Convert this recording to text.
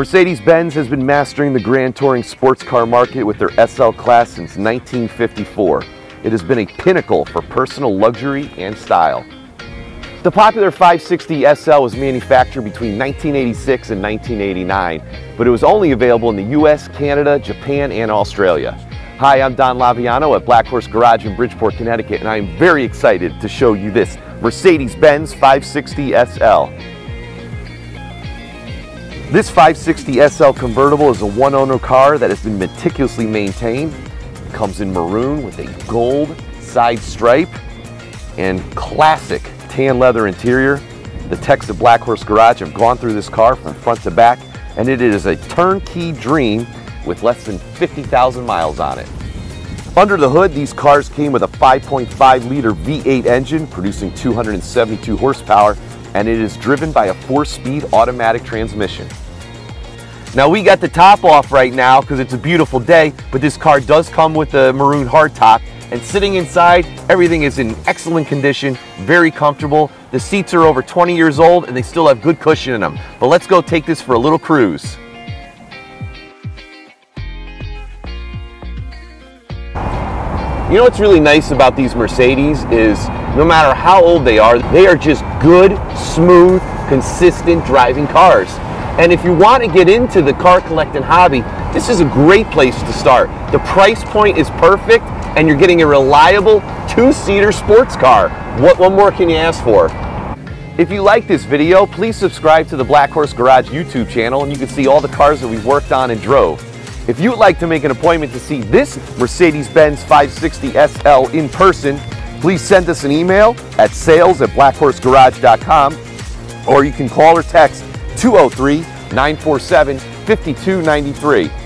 Mercedes-Benz has been mastering the Grand Touring sports car market with their SL class since 1954. It has been a pinnacle for personal luxury and style. The popular 560 SL was manufactured between 1986 and 1989, but it was only available in the US, Canada, Japan, and Australia. Hi, I'm Don Laviano at Black Horse Garage in Bridgeport, Connecticut, and I am very excited to show you this Mercedes-Benz 560 SL. This 560 SL convertible is a one owner car that has been meticulously maintained. It comes in maroon with a gold side stripe and classic tan leather interior. The techs at Black Horse Garage have gone through this car from front to back and it is a turnkey dream with less than 50,000 miles on it. Under the hood, these cars came with a 5.5 liter V8 engine producing 272 horsepower and it is driven by a four-speed automatic transmission. Now we got the top off right now because it's a beautiful day, but this car does come with a maroon hardtop and sitting inside, everything is in excellent condition, very comfortable. The seats are over 20 years old and they still have good cushion in them. But let's go take this for a little cruise. You know what's really nice about these Mercedes is no matter how old they are, they are just good, smooth, consistent driving cars. And if you want to get into the car collecting hobby, this is a great place to start. The price point is perfect and you're getting a reliable two-seater sports car. What, more can you ask for? If you like this video, please subscribe to the Black Horse Garage YouTube channel and you can see all the cars that we've worked on and drove. If you'd like to make an appointment to see this Mercedes-Benz 560 SL in person, please send us an email at sales at blackhorsegarage.com or you can call or text 203 947 5293.